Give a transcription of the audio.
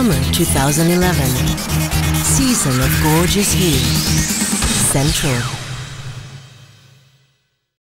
Summer 2011. Season of gorgeous hues. Central.